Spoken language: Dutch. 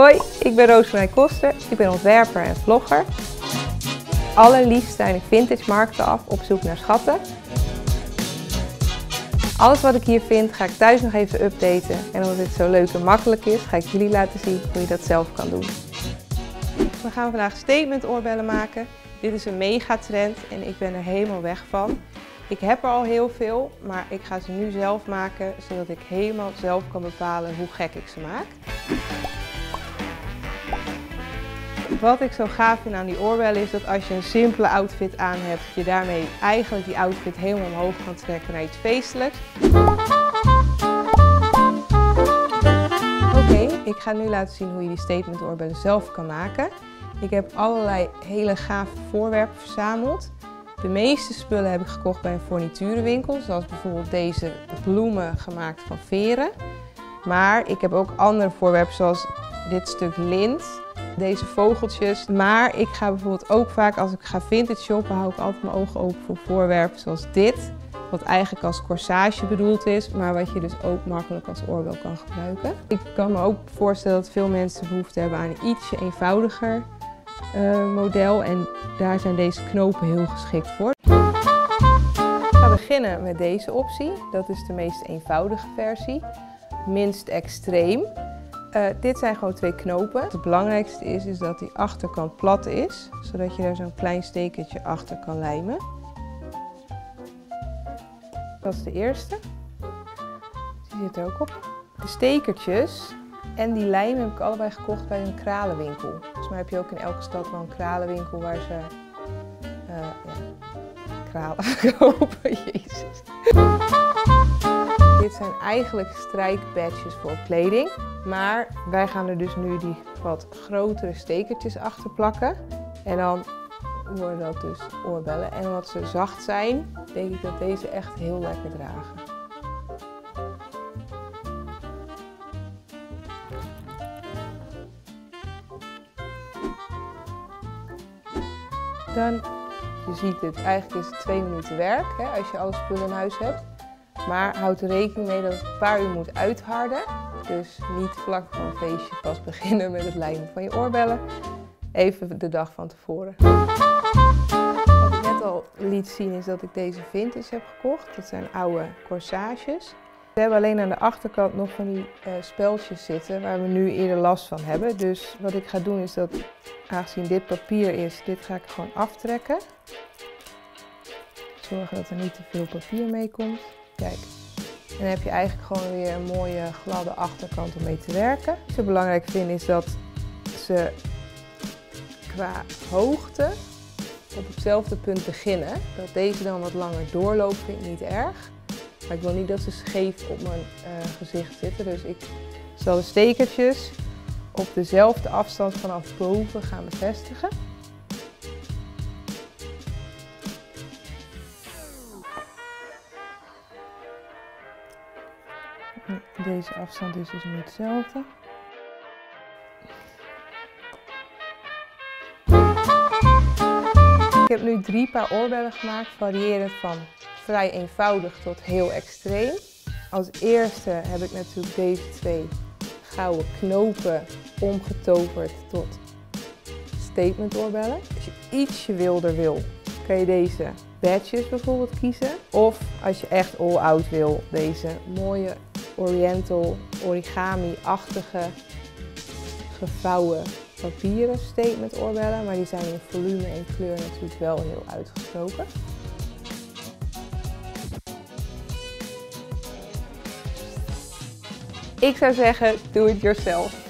Hoi, ik ben Roosmarij Koster. Ik ben ontwerper en vlogger. Allerliefst zijn ik vintage markten af op zoek naar schatten. Alles wat ik hier vind ga ik thuis nog even updaten. En omdat dit zo leuk en makkelijk is, ga ik jullie laten zien hoe je dat zelf kan doen. We gaan vandaag statement oorbellen maken. Dit is een mega trend en ik ben er helemaal weg van. Ik heb er al heel veel, maar ik ga ze nu zelf maken, zodat ik helemaal zelf kan bepalen hoe gek ik ze maak. Wat ik zo gaaf vind aan die oorbellen is dat als je een simpele outfit aan hebt, je daarmee eigenlijk die outfit helemaal omhoog kan trekken naar iets feestelijks. Oké, ik ga nu laten zien hoe je die statement oorbellen zelf kan maken. Ik heb allerlei hele gave voorwerpen verzameld. De meeste spullen heb ik gekocht bij een forniturenwinkel, zoals bijvoorbeeld deze bloemen gemaakt van veren. Maar ik heb ook andere voorwerpen zoals dit stuk lint, deze vogeltjes. Maar ik ga bijvoorbeeld ook vaak als ik ga vintage shoppen, hou ik altijd mijn ogen open voor voorwerpen zoals dit. Wat eigenlijk als corsage bedoeld is, maar wat je dus ook makkelijk als oorbel kan gebruiken. Ik kan me ook voorstellen dat veel mensen behoefte hebben aan een ietsje eenvoudiger uh, model. En daar zijn deze knopen heel geschikt voor. Ik ga beginnen met deze optie. Dat is de meest eenvoudige versie. Minst extreem. Uh, dit zijn gewoon twee knopen. Het belangrijkste is, is dat die achterkant plat is, zodat je daar zo'n klein stekertje achter kan lijmen. Dat is de eerste. Die zit er ook op. De stekertjes en die lijm heb ik allebei gekocht bij een kralenwinkel. Volgens mij heb je ook in elke stad wel een kralenwinkel waar ze ja, kralen kopen. Jezus. Zijn eigenlijk strijkbadges voor kleding. Maar wij gaan er dus nu die wat grotere stekertjes achter plakken. En dan worden dat dus oorbellen. En omdat ze zacht zijn, denk ik dat deze echt heel lekker dragen. Dan, je ziet het, eigenlijk is het twee minuten werk hè, als je alle spullen in huis hebt. Maar houd er rekening mee dat het een paar uur moet uitharden. Dus niet vlak voor een feestje pas beginnen met het lijmen van je oorbellen. Even de dag van tevoren. Wat ik net al liet zien is dat ik deze vintage heb gekocht. Dat zijn oude corsages. We hebben alleen aan de achterkant nog van die uh, speltjes zitten waar we nu eerder last van hebben. Dus wat ik ga doen is dat, aangezien dit papier is, dit ga ik gewoon aftrekken. Zorgen dat er niet te veel papier mee komt. Kijk, en dan heb je eigenlijk gewoon weer een mooie gladde achterkant om mee te werken. Wat ik belangrijk vind is dat ze qua hoogte op hetzelfde punt beginnen. Dat deze dan wat langer doorloopt vind ik niet erg. Maar ik wil niet dat ze scheef op mijn uh, gezicht zitten. Dus ik zal de stekertjes op dezelfde afstand vanaf boven gaan bevestigen. Deze afstand is dus nu hetzelfde. Ik heb nu drie paar oorbellen gemaakt, variërend van vrij eenvoudig tot heel extreem. Als eerste heb ik natuurlijk deze twee gouden knopen omgetoverd tot statement oorbellen. Als je ietsje wilder wil, kan je deze badges bijvoorbeeld kiezen. Of als je echt all-out wil, deze mooie oriental origami-achtige gevouwen papieren statement oorbellen. Maar die zijn in volume en kleur natuurlijk wel heel uitgesproken. Ik zou zeggen, do it yourself.